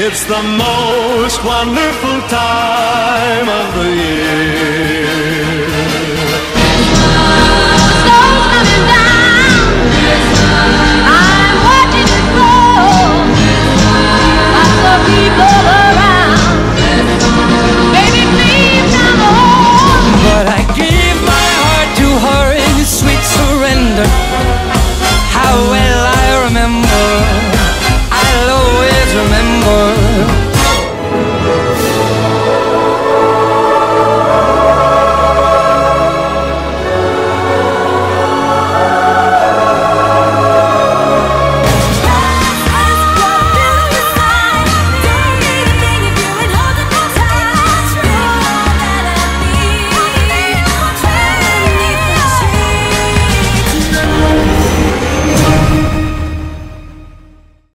It's the most wonderful time of the year.